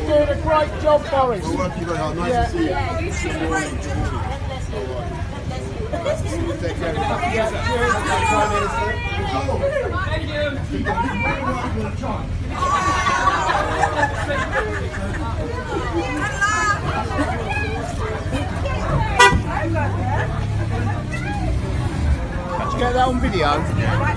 Great job, Boris. Well, work you very hard. Nice Yeah. to see you. Yeah, you you. Take care. Did you get that on video?